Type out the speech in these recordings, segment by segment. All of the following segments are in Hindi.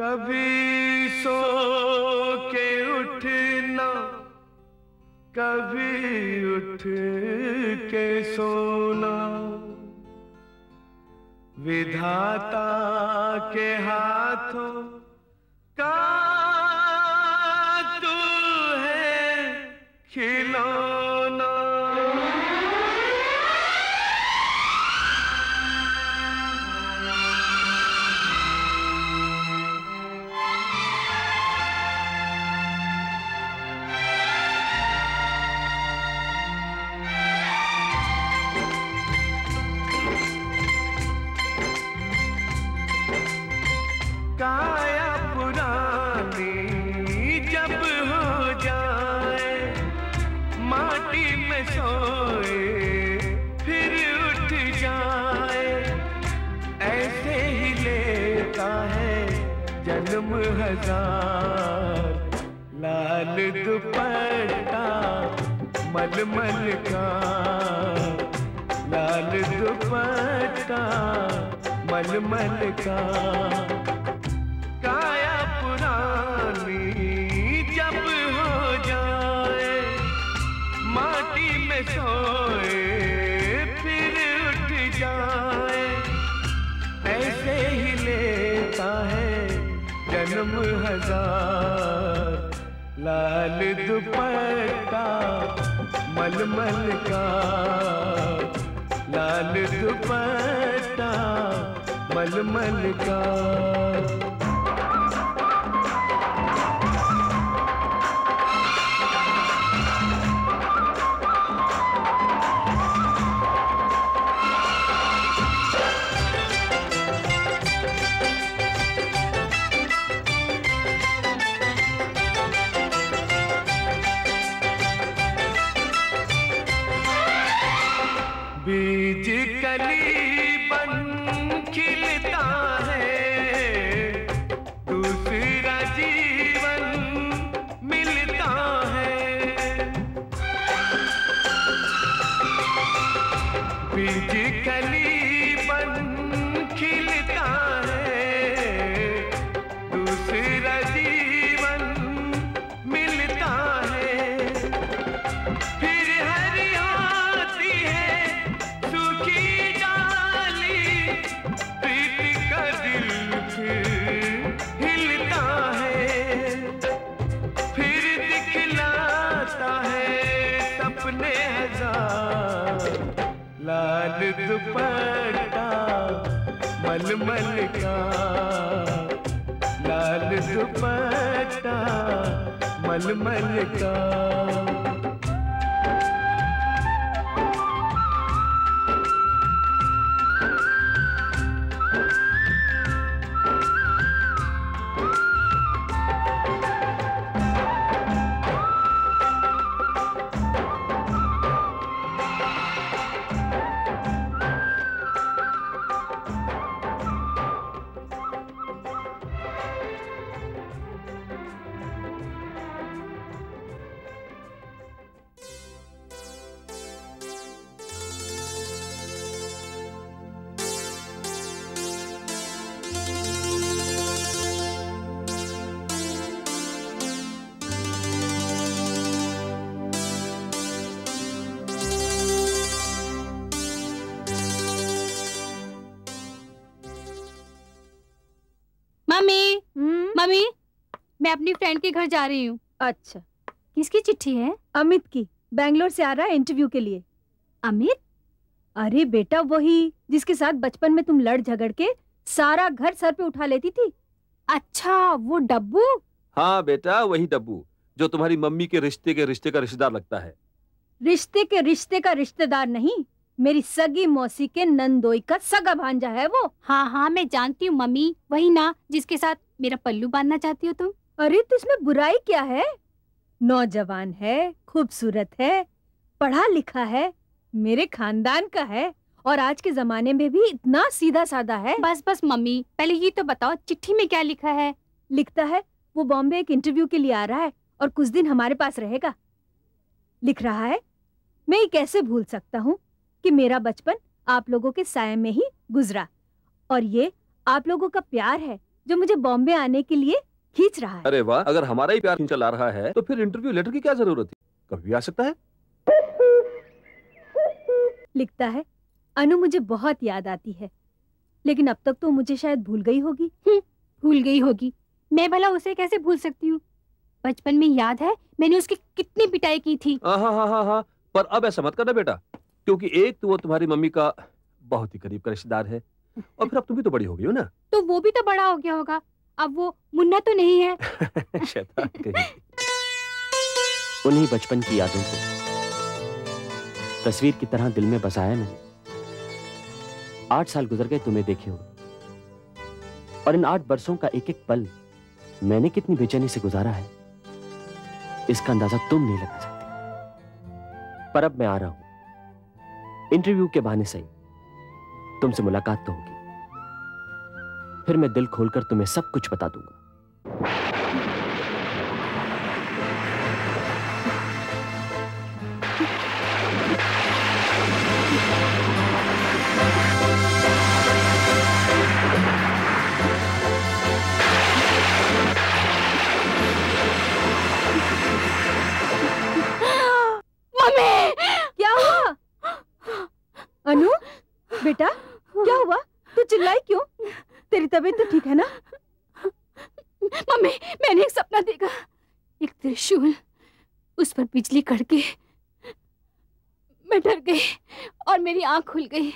कभी सो के उठना, कभी उठ के सोना। विधाता के हाथों का तू है खिलौना। हज़ार लाल दुपट्टा मलमल का। लाल दुपट्टा मलमल का। मलमल मम्मी। हम्म, मम्मी मैं अपनी फ्रेंड के घर जा रही हूँ। अच्छा। किसकी चिट्ठी है? अमित की बैंगलोर से आ रहा है इंटरव्यू के लिए। अमित? अरे बेटा वही जिसके साथ बचपन में तुम लड़ झगड़ के सारा घर सर पे उठा लेती थी। अच्छा वो डब्बू? हाँ बेटा वही डब्बू जो तुम्हारी मम्मी के रिश्ते के रिश्ते का रिश्तेदार लगता है। रिश्ते के रिश्ते का रिश्तेदार नहीं? मेरी सगी मौसी के नंदोई का सगा भांजा है वो। हाँ हाँ मैं जानती हूँ मम्मी। वही ना जिसके साथ मेरा पल्लू बांधना चाहती हो तुम। अरे तो इसमें बुराई क्या है? नौजवान है खूबसूरत है पढ़ा लिखा है मेरे खानदान का है और आज के जमाने में भी इतना सीधा साधा है। बस बस मम्मी पहले ये तो बताओ चिट्ठी में क्या लिखा है? लिखता है वो बॉम्बे एक इंटरव्यू के लिए आ रहा है और कुछ दिन हमारे पास रहेगा। लिख रहा है मैं ये कैसे भूल सकता हूँ? कि मेरा बचपन आप लोगों के साय में ही गुजरा। और ये आप लोगों का प्यार है जो मुझे बॉम्बे आने के लिए खींच रहा है। अरे वाह अगर हमारा ही प्यार चला रहा है तो फिर इंटरव्यू लेटर की क्या ज़रूरत थी कभी भी आ सकता है? लिखता है अनु मुझे बहुत याद आती है लेकिन अब तक तो मुझे शायद भूल गई होगी। भूल गई होगी। मैं भला उसे कैसे भूल सकती हूँ? बचपन में याद है मैंने उसकी कितनी पिटाई की थी। हाँ हाँ हाँ हाँ हाँ पर अब ऐसा मत करना बेटा। क्योंकि एक तो वो तुम्हारी मम्मी का बहुत ही करीब का रिश्तेदार है और फिर अब तुम भी तो बड़ी हो गई हो ना। तो वो भी तो बड़ा हो गया होगा। अब वो मुन्ना तो नहीं है। उन्हीं बचपन की यादों को। तस्वीर की तरह दिल में बसाया मैंने। आठ साल गुजर गए तुम्हें देखे हो और इन आठ बरसों का एक एक पल मैंने कितनी बेचैनी से गुजारा है इसका अंदाज़ा तुम नहीं लगा सकते। पर अब मैं आ रहा हूँ। इंटरव्यू के बहाने सही तुमसे मुलाकात तो होगी। फिर मैं दिल खोलकर तुम्हें सब कुछ बता दूँगा। तेरी तबीयत तो ठीक है ना? मम्मी मैंने एक सपना देखा। एक त्रिशूल उस पर बिजली कड़के। मैं डर गई और मेरी आँख खुल गई।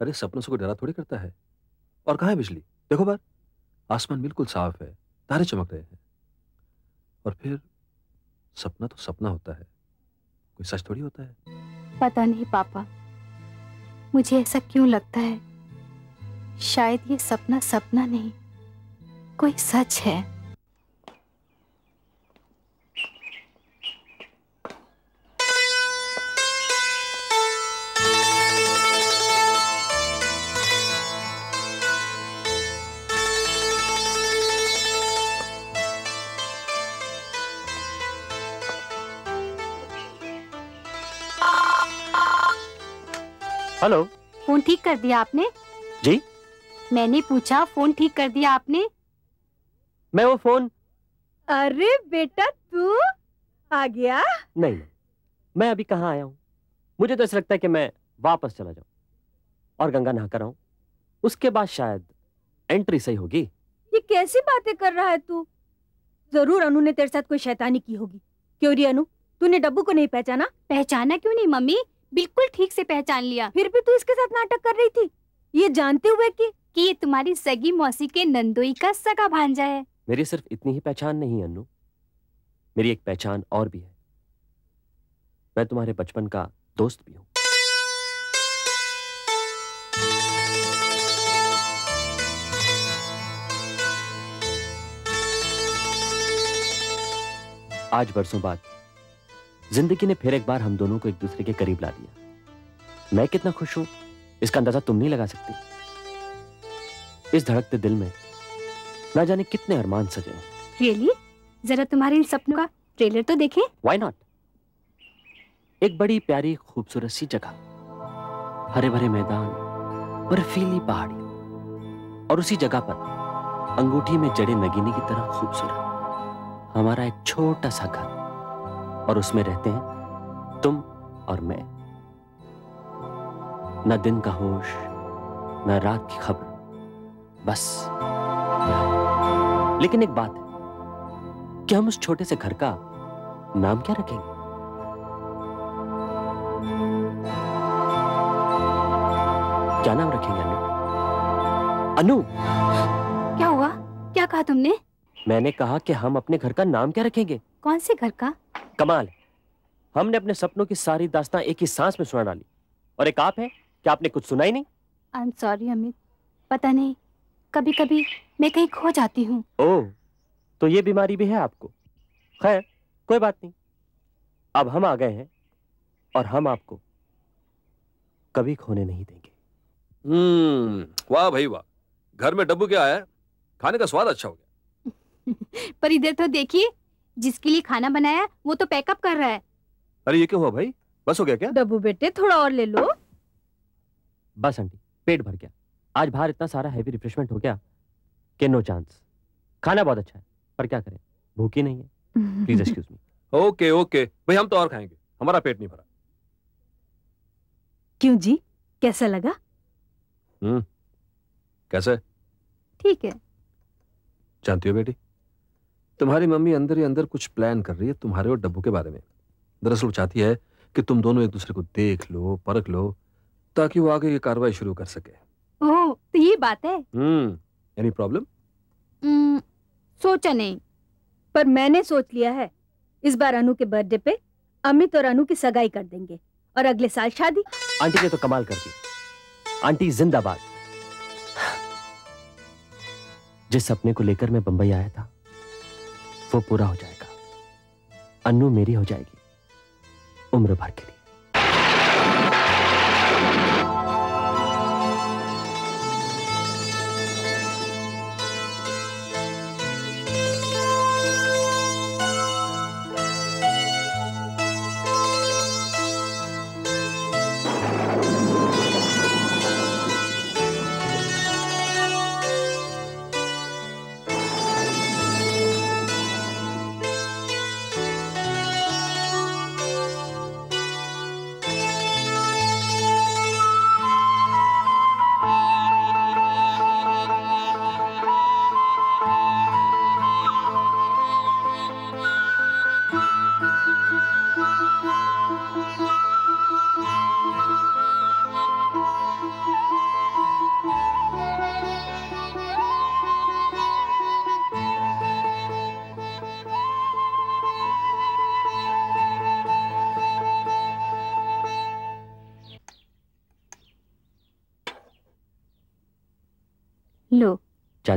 अरे सपनों से कोई डरा थोड़ी करता है। और कहाँ है बिजली? देखो बार। आसमान बिल्कुल साफ़ है तारे चमक रहे हैं। और फिर सपना तो सपना होता है। कोई सच थोड़ी होता है? पता नहीं पापा। मुझे ऐसा क्यों लगता है? शायद ये सपना सपना नहीं कोई सच है। हेलो। फ़ोन ठीक कर दिया आपने? जी? मैंने पूछा फ़ोन ठीक कर दिया आपने? मैं वो फ़ोन अरे बेटा तू आ गया? नहीं नहीं मैं अभी कहाँ आया हूँ? मुझे तो ऐसा लगता है कि मैं वापस चला जाऊँ और गंगा नहा कर आऊँ। उसके बाद शायद एंट्री सही होगी। ये कैसी बातें कर रहा है तू? ज़रूर अनु ने तेरे साथ कोई शैतानी की होगी। क्यों री अनु? तूने डब्बू को नहीं पहचाना? पहचाना क्यों नहीं मम्मी? बिल्कुल ठीक से पहचान लिया। फिर भी तू इसके साथ नाटक कर रही थी? ये जानते हुए कि कि ये तुम्हारी सगी मौसी के नंदोई का सगा भांजा है। मेरी सिर्फ़ इतनी ही पहचान नहीं, अन्नू। मेरी एक पहचान और भी है। मैं तुम्हारे बचपन का दोस्त भी हूँ। आज बरसों बाद, ज़िंदगी ने फिर एक बार हम दोनों को एक दूसरे के करीब ला दिया। मैं कितना खुश हूँ, इसका अंदाज़ा तुम नहीं लगा सकती। इस धड़कते दिल में ना जाने कितने अरमान सजे हैं। रियली जरा तुम्हारे इन सपनों का ट्रेलर तो देखें। वाई नॉट एक बड़ी प्यारी खूबसूरत सी जगह। हरे भरे मैदान बर्फीली पहाड़ी और उसी जगह पर अंगूठी में जड़े नगीने की तरह खूबसूरत हमारा एक छोटा सा घर और उसमें रहते हैं तुम और मैं। न दिन का होश न रात की खबर। बस। लेकिन एक बात है कि हम उस छोटे से घर का नाम क्या रखेंगे? क्या नाम रखेंगे अनु? अनु! क्या हुआ? क्या कहा तुमने? मैंने कहा कि हम अपने घर का नाम क्या रखेंगे? कौन से घर का? कमाल! हमने अपने सपनों की सारी दास्तां एक ही सांस में सुना डाली। और एक आप है कि आपने कुछ सुना ही नहीं? I am sorry Amit. पता नहीं कभी कभी मैं कहीं खो जाती हूँ। ओह तो ये बीमारी भी है आपको? खैर कोई बात नहीं। अब हम आ गए हैं और हम आपको कभी खोने नहीं देंगे। हम्म वाह भाई वाह। घर में डब्बू क्या है? खाने का स्वाद अच्छा हो गया। पर इधर तो देखिए जिसके लिए खाना बनाया वो तो पैकअप कर रहा है। अरे ये क्या हुआ भाई? बस हो गया क्या? डब्बू बेटे थोड़ा और ले लो। बस आंटी पेट भर गया। आज बाहर इतना सारा हैवी रिफ्रेशमेंट हो गया कि नो चांस खाना बहुत अच्छा है पर क्या करें? भूखी नहीं है। Please excuse me okay okay भाई हम तो और खाएँगे। हमारा पेट नहीं भरा। क्यों जी? कैसा लगा? हम्म। कैसे ठीक है। जानती हो बेटी? तुम्हारी मम्मी अंदर ही अंदर कुछ प्लान कर रही है तुम्हारे और डब्बू के बारे में। दरअसल वो चाहती है कि तुम दोनों एक दूसरे को देख लो परख लो ताकि वो आगे ये कार्रवाई शुरू कर सके। तो बात है। हम्म। एनी प्रॉब्लम हम्म, सोचा नहीं पर मैंने सोच लिया है इस बार अनु के बर्थडे पे अमित और अनु की सगाई कर देंगे और अगले साल शादी। आंटी ने तो कमाल कर दी। आंटी जिंदाबाद। जिस सपने को लेकर मैं बंबई आया था वो पूरा हो जाएगा। अन्नू मेरी हो जाएगी उम्र भर के लिए।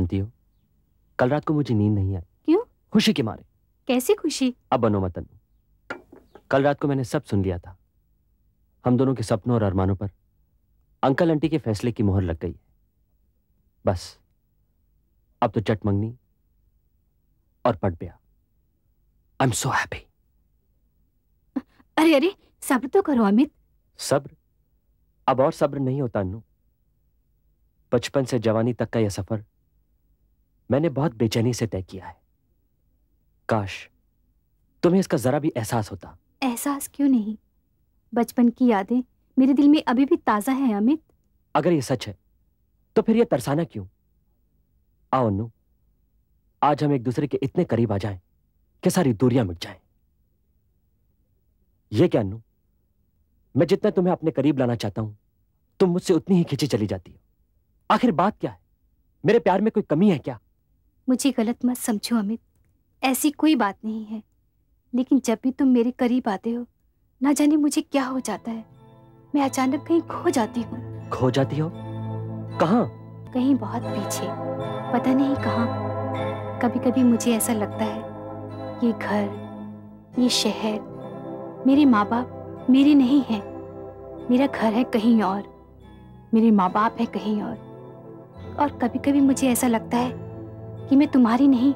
जानती हो? कल रात को मुझे नींद नहीं आई। क्यों? खुशी के मारे। कैसी खुशी? अब बनो मत अन्नू कल रात को मैंने सब सुन लिया था। हम दोनों के सपनों और अरमानों पर अंकल आंटी के फैसले की मोहर लग गई है। बस अब तो चट मंगनी और पट गया आई एम सो हैप्पी अरे अरे सब्र तो करो अमित। सब्र? अब और सब्र नहीं होता अन्नू बचपन से जवानी तक का यह सफ़र मैंने बहुत बेचैनी से तय किया है। काश तुम्हें इसका जरा भी एहसास होता। एहसास क्यों नहीं? बचपन की यादें मेरे दिल में अभी भी ताज़ा है अमित। अगर ये सच है तो फिर ये तरसाना क्यों? आओ अनु आज हम एक दूसरे के इतने करीब आ जाएँ कि सारी दूरियाँ मिट जाएँ। ये क्या अनु मैं जितना तुम्हें अपने करीब लाना चाहता हूँ तुम मुझसे उतनी ही खिंची चली जाती हो। आखिर बात क्या है? मेरे प्यार में कोई कमी है क्या? मुझे गलत मत समझो अमित। ऐसी कोई बात नहीं है। लेकिन जब भी तुम मेरे करीब आते हो ना जाने मुझे क्या हो जाता है। मैं अचानक कहीं खो जाती हूँ। खो जाती हो? कहाँ? कहीं बहुत पीछे। पता नहीं कहाँ। कभी कभी मुझे ऐसा लगता है ये घर ये शहर मेरे माँ बाप मेरे नहीं हैं। मेरा घर है कहीं और। मेरे माँ बाप है कहीं और। और कभी कभी मुझे ऐसा लगता है कि मैं तुम्हारी नहीं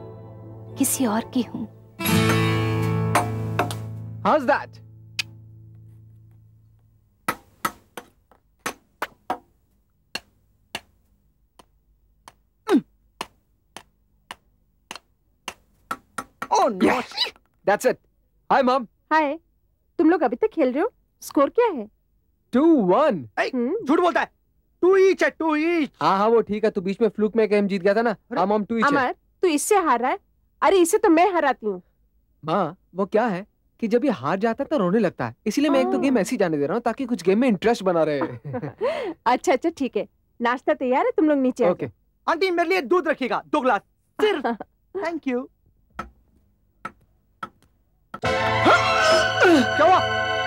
किसी और की हूँ How's that? Oh no! Yes. That's it. Hi, mom. हाय तुम लोग अभी तक खेल रहे हो स्कोर क्या है Two one. हम्म, झूठ बोलता है टू ईच है टू ईच। हाँ हाँ वो ठीक है तू बीच में फ्लूक में गेम जीत गया था ना। हाँ मॉम टू ईच है। अमर तू इससे हार रहा है? अरे इसे तो मैं हराती हूँ। माँ वो क्या है कि जब ये हार जाता है तो रोने लगता है। इसीलिए मैं एक तो हाँ। गेम ऐसे ही जाने दे रहा हूँ ताकि कुछ गेम में इंटरेस्ट बना रहे। अच्छा अच्छा ठीक है। नाश्ता तैयार है तुम लोग नीचे ओके आंटी मेरे लिए दूध रखिएगा दो ग्लास सिर्फ़। थैंक यू क्या हुआ?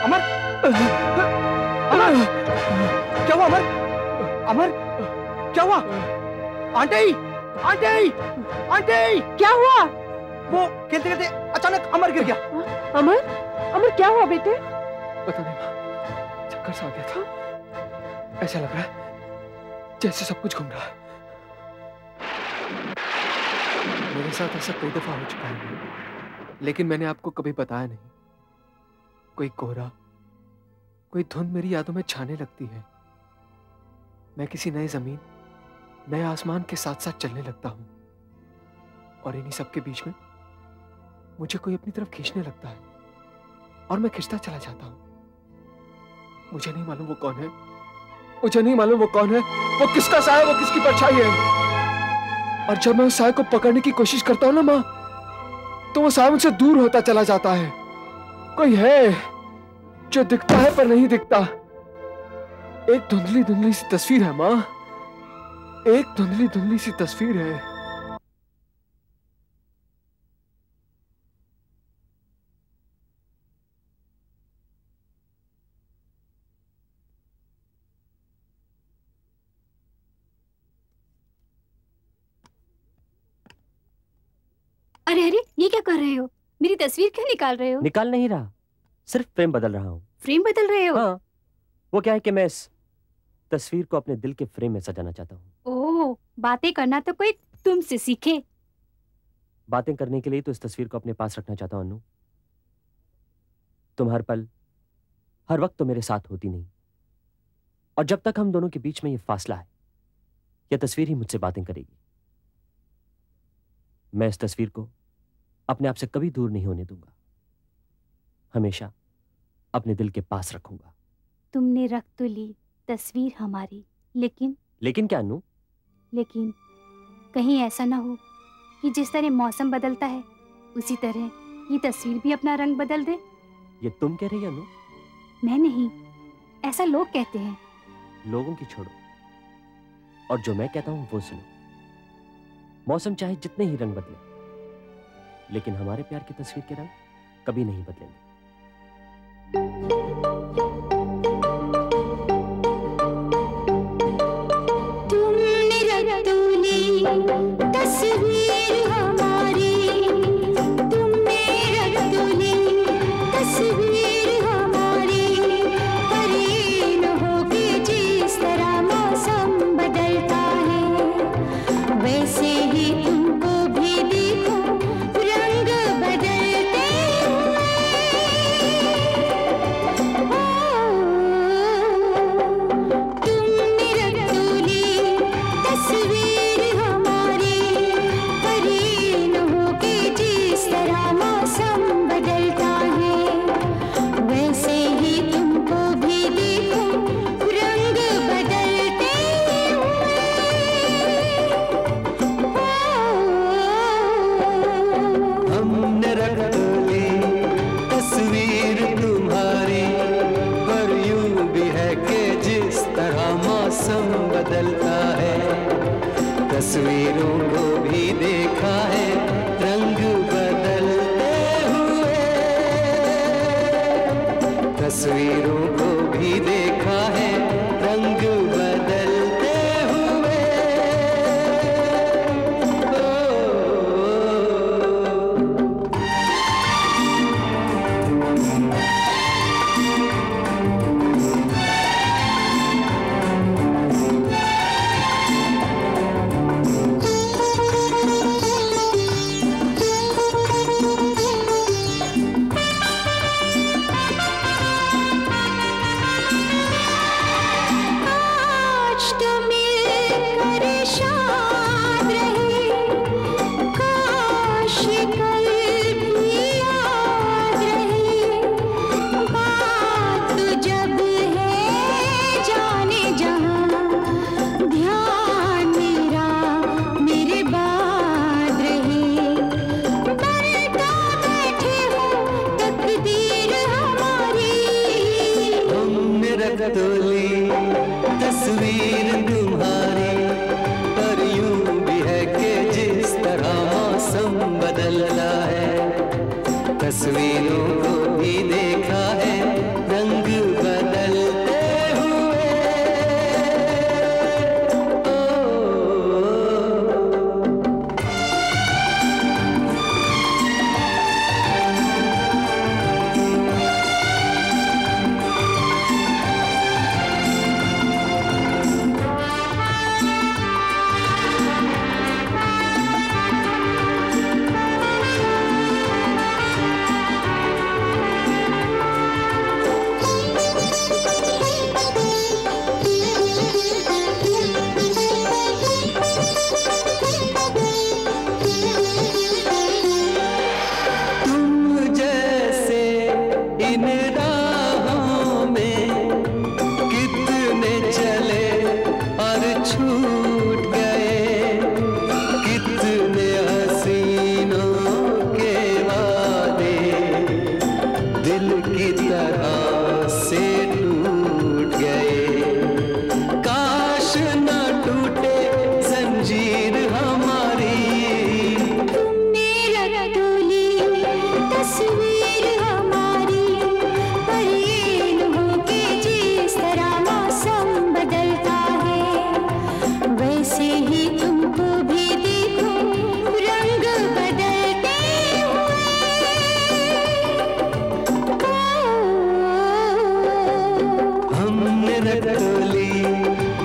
अमर? अमर? क्या हुआ अमर? अमर क्या हुआ? Aunty aunty aunty! क्या हुआ? वो खेलते खेलते अचानक अमर गिर गया। अमर? अमर क्या हुआ बेटे? पता नहीं माँ चक्कर सा आ गया था। ऐसा लग रहा है जैसे सब कुछ घूम रहा है। मेरे साथ ऐसा कई दफ़ा हो चुका है। लेकिन मैंने आपको कभी बताया नहीं। कोई कोहरा कोई धुंध मेरी यादों में छाने लगती है। मैं किसी नए ज़मीन, नए आसमान के साथ साथ चलने लगता हूँ। और इन्हीं सबके बीच में, मुझे कोई अपनी तरफ़ खींचने लगता है। और मैं खिंचता चला जाता हूँ। मुझे नहीं मालूम वो कौन है। मुझे नहीं मालूम वो कौन है। वो किसका साया, वो किसकी परछाई है। और जब मैं उस साय को पकड़ने की कोशिश करता हूँ ना माँ तो वो साय मुझसे दूर होता चला जाता है। कोई है जो दिखता है पर नहीं दिखता। एक धुंधली धुंधली सी तस्वीर है माँ। एक धुंधली धुंधली सी तस्वीर है। अरे अरे ये क्या कर रहे हो? मेरी तस्वीर क्यों निकाल रहे हो? निकाल नहीं रहा। सिर्फ़ फ्रेम बदल रहा हूँ। फ्रेम बदल रहे हो? हाँ। वो क्या है कि मैं इस तस्वीर को अपने दिल के फ्रेम में सजाना चाहता हूँ। ओह बातें करना तो कोई तुमसे सीखे। बातें करने के लिए तो इस तस्वीर को अपने पास रखना चाहता हूँ अनु तुम हर पल हर वक्त तो मेरे साथ होती नहीं। और जब तक हम दोनों के बीच में ये फासला है यह तस्वीर ही मुझसे बातें करेगी। मैं इस तस्वीर को अपने आप से कभी दूर नहीं होने दूँगा। हमेशा अपने दिल के पास रखूँगा। तुमने रख तो ली। तस्वीर हमारी लेकिन लेकिन क्या अनु लेकिन कहीं ऐसा ना हो कि जिस तरह मौसम बदलता है उसी तरह ये तस्वीर भी अपना रंग बदल दे। ये तुम कह रही अनु मैं नहीं ऐसा लोग कहते हैं। लोगों की छोड़ो। और जो मैं कहता हूँ वो सुनो। मौसम चाहे जितने ही रंग बदले लेकिन हमारे प्यार की तस्वीर के रंग कभी नहीं बदलेंगे।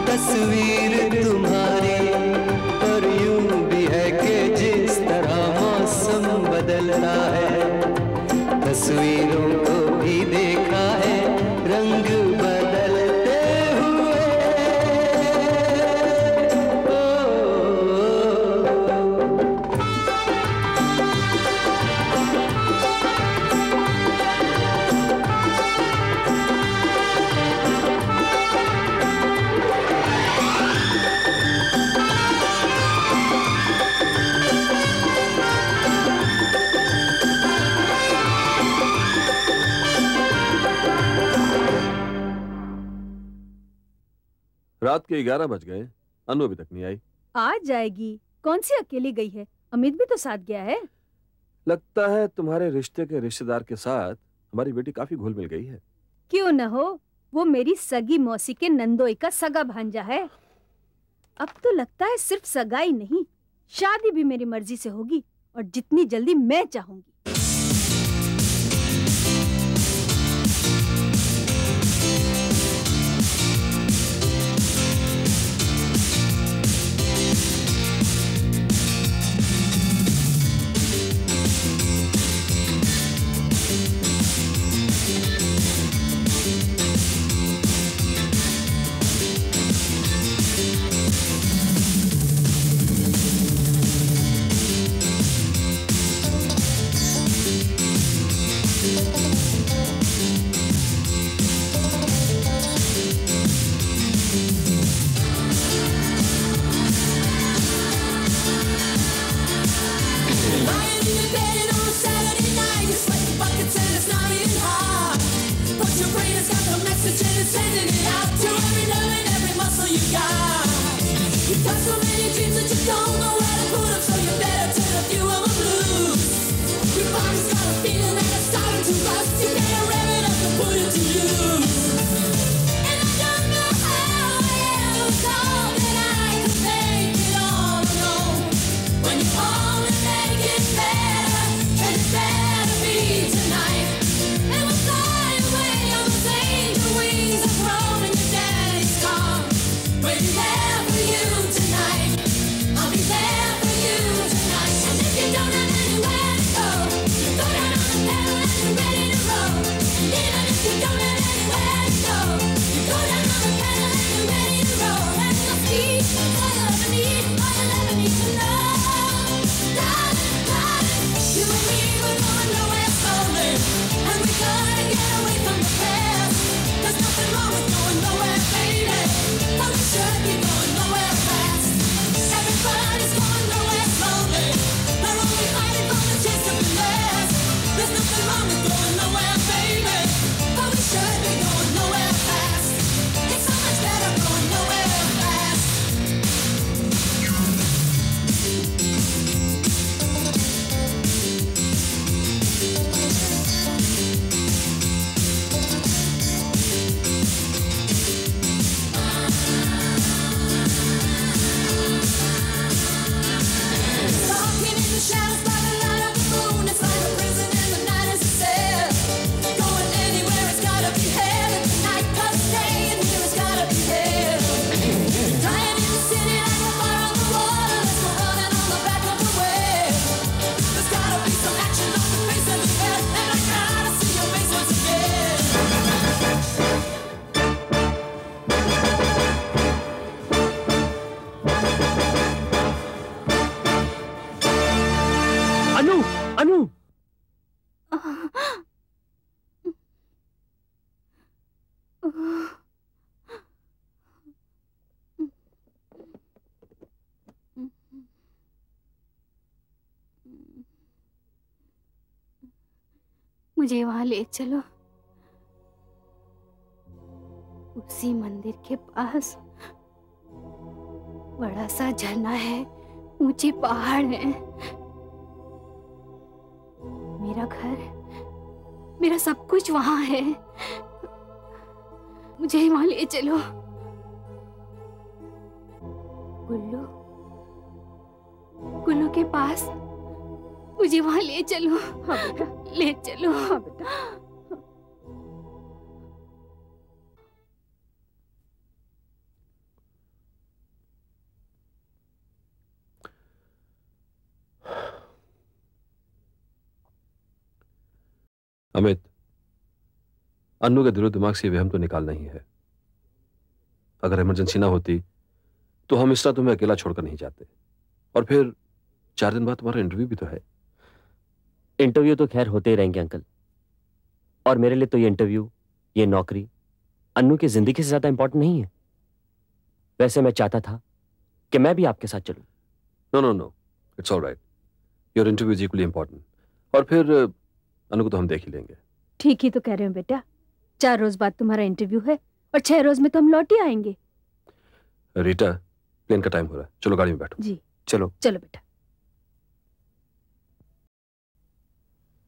तस्वीर तुम के ग्यारह बज गए अनु अभी तक नहीं आई। आ जाएगी। कौन सी अकेली गई है? अमित भी तो साथ गया है। लगता है तुम्हारे रिश्ते के रिश्तेदार के साथ हमारी बेटी काफ़ी घुल मिल गई है। क्यों न हो? वो मेरी सगी मौसी के नंदोई का सगा भांजा है। अब तो लगता है सिर्फ़ सगाई नहीं शादी भी मेरी मर्ज़ी से होगी और जितनी जल्दी मैं चाहूँगी। whenever you मुझे वहाँ ले चलो। उसी मंदिर के पास बड़ा सा झरना है, ऊँचे पहाड़ है। मेरा घर, मेरा सब कुछ वहाँ है। मुझे वहाँ ले चलो। गुल्लू गुल्लू के पास मुझे वहाँ ले चलो। हाँ ले चलो। हाँ बेटा। अमित अन्नू के दिलो दिमाग से ये वहम तो निकालना ही है। अगर इमरजेंसी ना होती तो हम इस तरह तुम्हें अकेला छोड़कर नहीं जाते। और फिर चार दिन बाद तुम्हारा इंटरव्यू भी तो है। इंटरव्यू तो खैर होते ही रहेंगे अंकल। और मेरे लिए तो ये इंटरव्यू ये नौकरी अन्नू की ज़िंदगी से ज़्यादा इंपॉर्टेंट नहीं है। वैसे मैं चाहता था कि मैं भी आपके साथ चलूँ। No no no it's all right your interview is equally important और फिर अनु को तो हम देख ही लेंगे। ठीक ही तो कह रहे हो बेटा। चार रोज बाद तुम्हारा इंटरव्यू है और छह रोज में तो हम लौट ही आएँगे। रीटा प्लेन का टाइम हो रहा है। चलो गाड़ी में बैठो। जी। चलो। चलो बेटा।